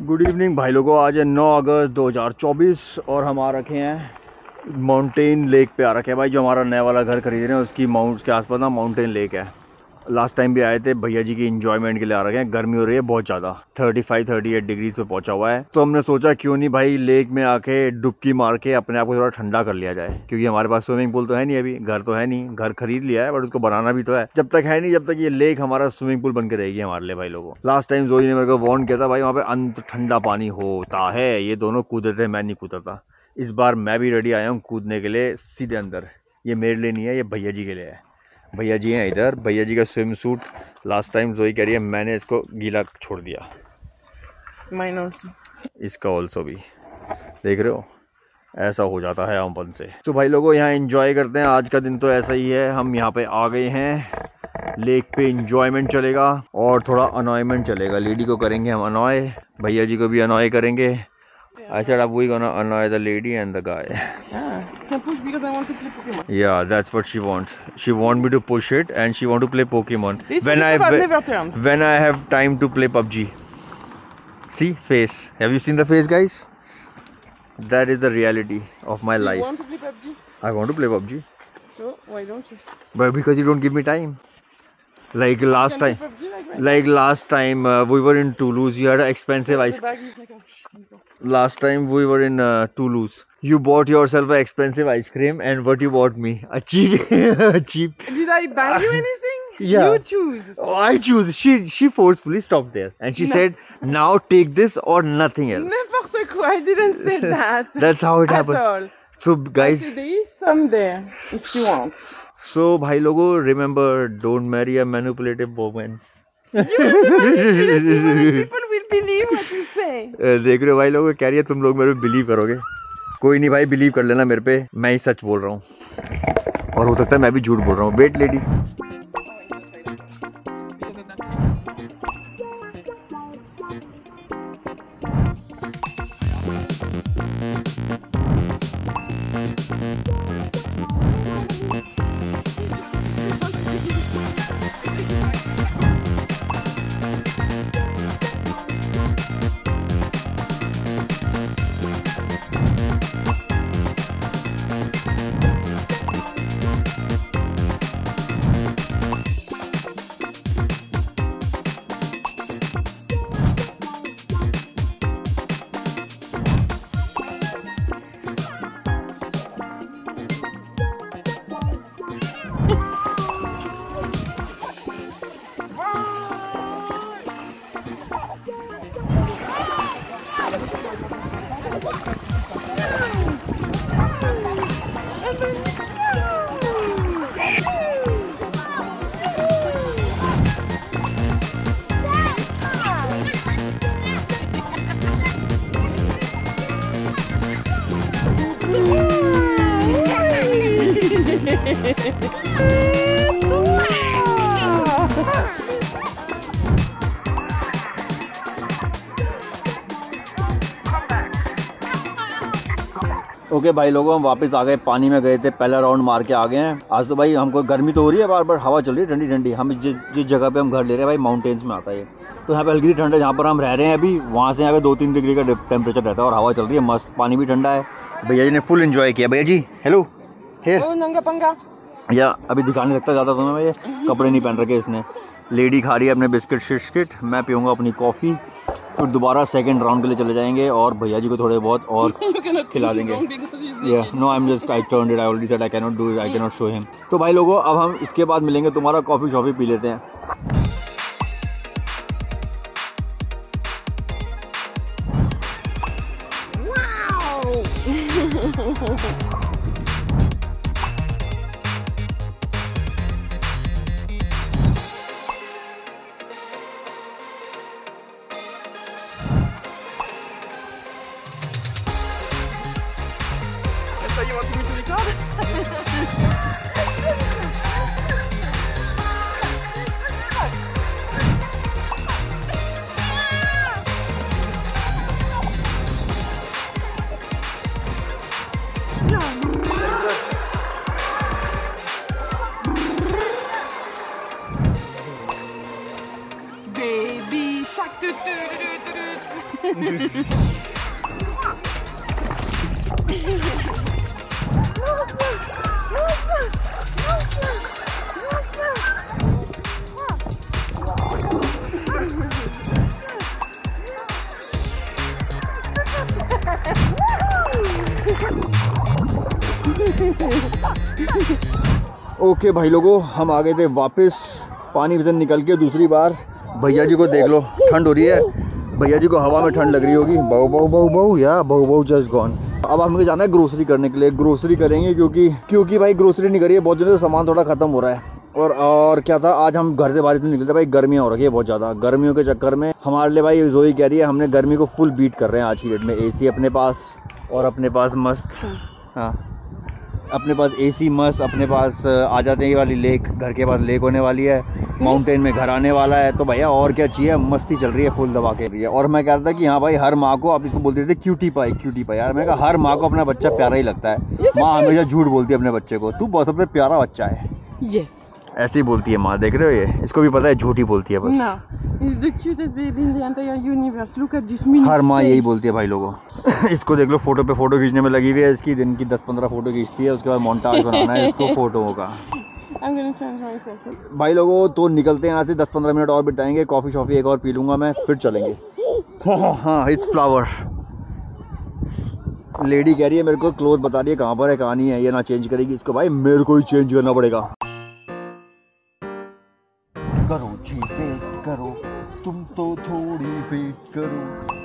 Good evening भाई लोगों, आज है 9 अगस्त 2024 और हम आ रखे हैं माउंटेन लेक पे आ रखे हैं भाई, जो हमारा नया वाला घर खरीद रहे हैं, उसकी माउंट के आसपास ना माउंटेन लेक है। लास्ट टाइम भी आए थे, भैया जी की इंजॉयमेंट के लिए आ रखे हैं। गर्मी हो रही है बहुत ज़्यादा। 35 38 डिग्री पे पहुँचा हुआ है। तो हमने सोचा, क्यों नहीं भाई लेक में आके डुबकी मार के अपने आप को थोड़ा ठंडा कर लिया जाए? क्योंकि हमारे पास स्विमिंग पूल तो है नहीं अभी। घर तो है नहीं। घर खरीद लिया है बट उसको बनाना भी तो है। जब तक है नहीं, जब तक ये लेक हमारा स्विमिंग पूल बन के रहेगी हमारे लिए भाई लोगों। लास्ट टाइम जोई ने मेरे को वॉर्न किया था, भाई वहाँ पे अंत ठंडा पानी होता है। ये दोनों कूदते मैं नहीं कूदा था। इस बार मैं भी रेडी आया हूँ कूदने के लिए, सीधे अंदर। ये मेरे लिए नहीं है, ये भैया जी के लिए है। भैया जी हैं इधर। भैया जी का स्विम सूट लास्ट टाइम जोई कह रही है मैंने इसको गीला छोड़ दिया। Mine also. इसका ऑल्सो भी। देख रहे हो? ऐसा हो जाता है आमपन से। तो भाई लोगों यहाँ इंजॉय करते हैं। आज का दिन तो ऐसा ही है। हम यहाँ पे आ गए हैं। लेक पे इंजॉयमेंट चलेगा और थोड़ा अनॉयमेंट चलेगा। लेडी को करेंगे हम अनॉय भैया जी को भी अनॉय करेंगे। I said I'm we gonna annoy the lady and the guy. Ah, so push because I want to play Pokemon. Yeah, that's what she wants. She want me to push it and she want to play Pokemon. This when I Pokemon never turned. when I have time to play PUBG. See face. Have you seen the face, guys? That is the reality of my You life. want to play PUBG? I want to play PUBG, So why don't you? but because you don't give me time. Like last time, like, last time uh, we were in Toulouse. You had an expensive ice. The bag is like a shh, Nico. Last time we were in uh, Toulouse. You bought yourself an expensive ice cream, and what you bought me? A cheap, a cheap. Did I buy you anything? Yeah. You choose. Oh, I choose. She she forcefully stopped there, and she No. said, "Now take this or nothing else." N'importe quoi. I didn't say that. That's how it happened. At happened. all. So guys, there is some there if you want. So so, भाई लोगो remember don't marry a women देख रहे हो भाई लोगों कह रही है तुम लोग मेरे पे बिलीव करोगे? कोई नहीं भाई बिलीव कर लेना मेरे पे। मैं ही सच बोल रहा हूँ। और हो सकता है मैं भी झूठ बोल रहा हूँ। वेट लेडी ओके भाई लोगों हम वापस आ गए पानी में गए थे पहला राउंड मार के आ गए हैं। आज तो भाई हमको गर्मी तो हो रही है बार बार हवा चल रही है ठंडी ठंडी। हम जिस जिस जगह पे हम घर ले रहे हैं भाई माउंटेन्स में आता है तो यहाँ पे हल्की सी ठंड है जहाँ पर हम रह रहे हैं अभी वहाँ से यहाँ पे दो तीन डिग्री का टेम्परेचर रहता है और हवा चल रही है मस्त पानी भी ठंडा है। भैया जी ने फुल इन्जॉय किया। भैया जी हेलो Oh, Nanga Panga. या अभी दिखा नहीं सकता ज़्यादा तुम्हें मैं ये कपड़े नहीं पहन रखे इसने। लेडी खा रही है अपने बिस्किट शिस्किट मैं पीऊँगा अपनी कॉफ़ी फिर दोबारा सेकंड राउंड के लिए चले जाएँगे और भैया जी को थोड़े बहुत और खिला देंगे. No I am just I turn it I already said I can not do I can not show him तो भाई लोगों अब हम इसके बाद मिलेंगे तुम्हारा कॉफ़ी शॉफ़ी पी लेते हैं। you want me to record? Thank you. Okay भाई लोगों, हम आ गए थे वापस पानी से निकल के दूसरी बार। भैया जी को देख लो, ठंड हो रही है। भैया जी को हवा में ठंड लग रही होगी। बहु बहु बहु बहु, या बहु बहु जस्ट गॉन अब हमें जाना है ग्रोसरी करने के लिए। ग्रोसरी करेंगे क्योंकि क्योंकि भाई ग्रोसरी नहीं करिए बहुत दिनों से सामान थोड़ा खत्म हो रहा है। और और क्या था आज हम घर से बारिश नहीं निकलते भाई गर्मियाँ हो रखी है बहुत ज़्यादा। गर्मियों के चक्कर में हमारे लिए भाई जोई कह रही है हमने गर्मी को फुल बीट कर रहे हैं आज की डेट में। एसी अपने पास और अपने पास मस्त। हाँ। अपने पास एसी मस्त अपने पास आ जाते वाली लेक घर के पास लेक होने वाली है माउंटेन में घर आने वाला है तो भैया और क्या चाहिए? मस्ती चल रही है फुल दबा के लिए। है और मैं कह रहा था कि हाँ भाई हर माँ को आप इसको बोलते थे क्यूटी पाई क्यूटी पाई यार मैं कहा हर माँ को अपना बच्चा प्यारा ही लगता है। माँ हमेशा झूठ बोलती है अपने बच्चे को तू बहुत सबसे प्यारा बच्चा है। Yes. ऐसे ही बोलती है माँ देख रहे हो ये? इसको भी पता है झूठी बोलती है बस। No. हर माँ यही बोलती है भाई लोगों। इसको देख लो फ़ोटो पे फ़ोटो खींचने में लगी हुई है इसकी दिन की दस पंद्रह फ़ोटो खींचती है उसके बाद मोन्टाज बनाना है इसको फ़ोटो का। Photo. भाई लोगों तो निकलते हैं यहाँ से दस पंद्रह मिनट और बिताएँगे कॉफ़ी शॉफ़ी एक और पी लूँगा मैं फिर चलेंगे। हाँ इट्स फ्लावर लेडी कह रही है मेरे को क्लोथ बता रही है कहाँ पर है कहाँ नहीं है ये ना चेंज करेगी इसको। भाई मेरे को ही चेंज करना पड़ेगा। करो जी वेट करो तुम तो थोड़ी वेट करो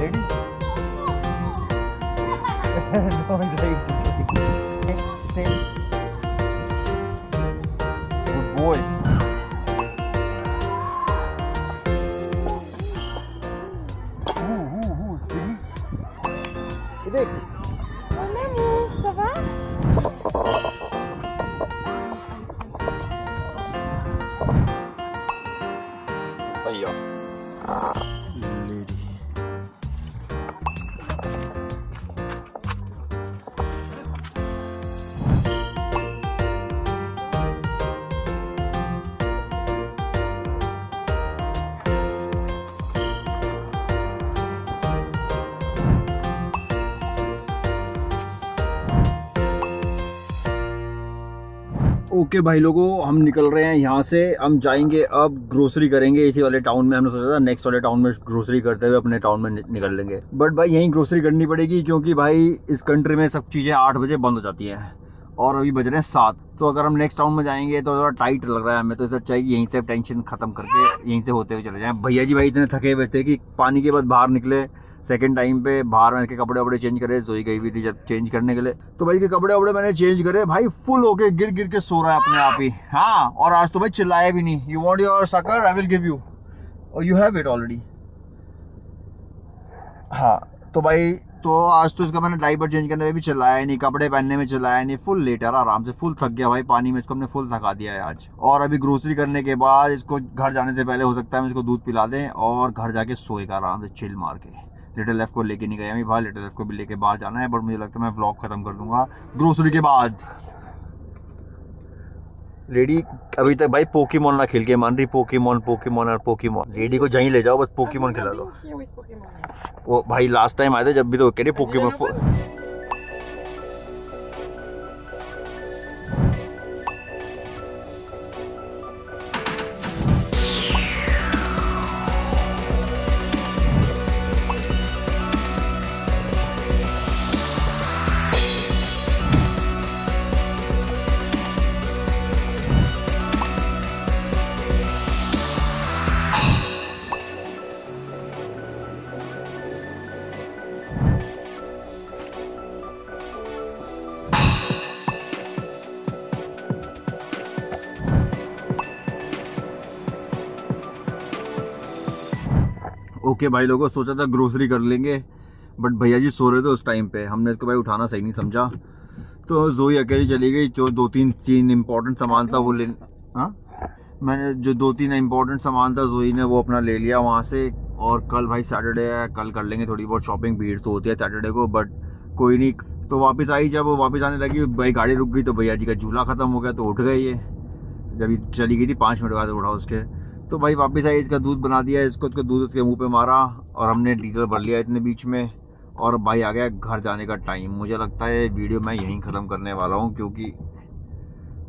Ready? no, right. ओके भाई लोगों, हम निकल रहे हैं यहाँ से। हम जाएँगे अब ग्रोसरी करेंगे। इसी वाले टाउन में हमने सोचा था नेक्स्ट वाले टाउन में ग्रोसरी करते हुए अपने टाउन में निकल लेंगे। बट भाई यहीं ग्रोसरी करनी पड़ेगी क्योंकि भाई इस कंट्री में सब चीज़ें आठ बजे बंद हो जाती हैं और अभी बज रहे हैं सात। तो अगर हम नेक्स्ट टाउन में जाएँगे तो थोड़ा टाइट लग रहा है हमें। तो इससे अच्छा कि यहीं से टेंशन खत्म करके यहीं से होते हुए चले जाएँ। भैया जी भाई इतने थके हुए थे कि पानी के बाद बाहर निकले। सेकंड टाइम पे बाहर में कपड़े वपड़े चेंज करे जोई गई हुई थी जब चेंज करने के लिए। तो भाई के कपड़े वपड़े मैंने चेंज करे, भाई फुल होके गिर गिर के सो रहा है अपने आप ही। हाँ और आज तो भाई चिल्लाया भी नहीं। You want your sucker I will give you और यू हैव इट ऑलरेडी हाँ तो भाई तो आज तो इसका मैंने डाइपर चेंज करने में भी चिल्लाया ही नहीं, कपड़े पहनने में चिल्लाया नहीं। फुल लेट यार, आराम से फुल थक गया भाई, पानी में इसको हमने फुल थका दिया है आज। और अभी ग्रोसरी करने के बाद इसको घर जाने से पहले हो सकता है हम इसको दूध पिला दें और घर जाके सोएगा आराम से चिल मार के। लिटिल एफ़ को लेके नहीं गया मैं बाहर लिटिल एफ़ को भी लेके बाहर जाना है बट मुझे लगता है मैं व्लॉग खत्म कर दूँगा। ग्रोसरी के बाद। रेडी अभी तक भाई पोकेमोन ना खेल के मान रही पोकी मॉन पोकी मोन और पोकेमोन रेडी को जहीं ले जाओ बस पोकीमोन खिला दो. वो भाई लास्ट टाइम आए थे जब भी तो कह रहे पोकेमोन ओके भाई लोगों सोचा था ग्रोसरी कर लेंगे बट भैया जी सो रहे थे उस टाइम पे। हमने इसको भाई उठाना सही नहीं समझा। तो जोई अकेली चली गई, जो दो तीन तीन इम्पोर्टेंट सामान था वो ले हाँ? मैंने जो दो तीन इम्पोर्टेंट सामान था, जोई ने वो अपना ले लिया वहाँ से। और कल भाई सैटरडे है, कल कर लेंगे थोड़ी बहुत शॉपिंग भीड़ तो होती है सैटरडे को बट कोई नहीं। तो वापस आई, जब वो वापस आने लगी, भाई गाड़ी रुक गई तो भैया जी का झूला ख़त्म हो गया तो उठ गए ये। जब चली गई थी, पाँच मिनट बाद उठा उसके। तो भाई वापस आई इसका दूध बना दिया, इसको उसका दूध उसके मुँह पे मारा और हमने डीजल भर लिया इतने बीच में। और भाई आ गया घर जाने का टाइम। मुझे लगता है वीडियो मैं यहीं ख़त्म करने वाला हूँ क्योंकि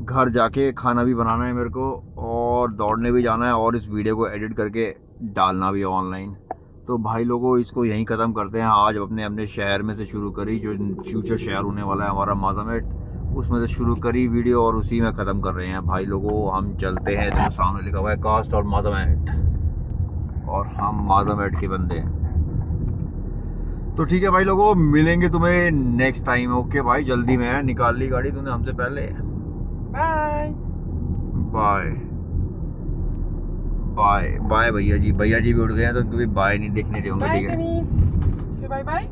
घर जाके खाना भी बनाना है मेरे को और दौड़ने भी जाना है और इस वीडियो को एडिट करके डालना भी है ऑनलाइन। तो भाई लोगों, इसको यहीं ख़त्म करते हैं। आज अपने अपने शहर में से शुरू करी, जो फ्यूचर शहर होने वाला है हमारा माजामेट उसमें से शुरू करी वीडियो और उसी में ख़त्म कर रहे हैं। भाई लोगों हम चलते हैं तो सामने लिखा हुआ है कास्ट और माजामेट और हम माजामेट के बंदे हैं। तो ठीक है भाई लोगों मिलेंगे तुम्हें नेक्स्ट टाइम ओके भाई? जल्दी में निकाल ली गाड़ी तूने हमसे पहले। बाय बाय बाय बाय भैया जी। भैया जी भी उठ गए हैं तो उनको बाय नहीं देखने देंगे ठीक है? बाय बाय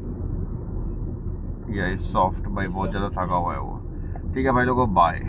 ये सॉफ्ट भाई बहुत ज़्यादा थका हुआ है वो। ठीक है भाई लोगों बाय